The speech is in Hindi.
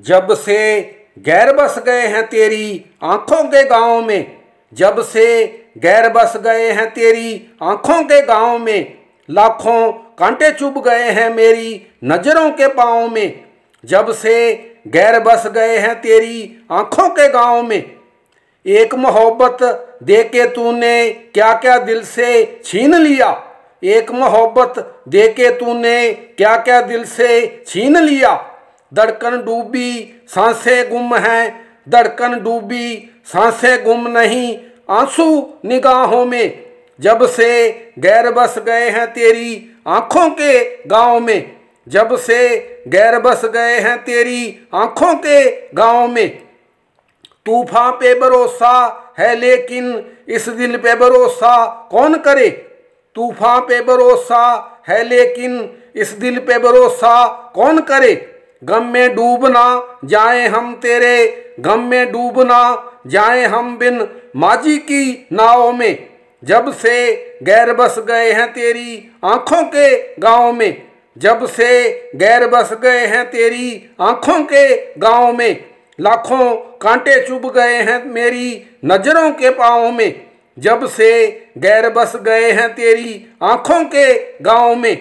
जब से गैर बस गए हैं तेरी आँखों के गाँव में, जब से गैर बस गए हैं तेरी आँखों के गाँव में, लाखों कांटे चुभ गए हैं मेरी नज़रों के पाँव में, जब से गैर बस गए हैं तेरी आँखों के गाँव में, एक मोहब्बत दे के तूने क्या क्या दिल से छीन लिया? एक मोहब्बत दे के तूने क्या क्या दिल से छीन लिया? धड़कन डूबी, साँसें गुम हैं। धड़कन डूबी, साँसें गुम नहीं। आँसू निगाहों में, जब से गैर बस गए हैं तेरी आँखों के गाँव में। जब से गैर बस गए हैं तेरी आँखों के गाँव में। तूफ़ान पे भरोसा है लेकिन इस दिल पे भरोसा कौन करे? तूफ़ान पे भरोसा है लेकिन इस दिल पे भरोसा कौन करे? गम में डूबना, जाए हम तेरे। गम में डूबना, जाए हम बिन माजी की नाव में। जब से गैर बस गए हैं तेरी आँखों के गाँव में। जब से गैर बस गए हैं तेरी आँखों के गाँव में। लाखों कांटे चुभ गए हैं मेरी नज़रों के पाँव में। जब से गैर बस गए हैं तेरी आँखों के गाँव में।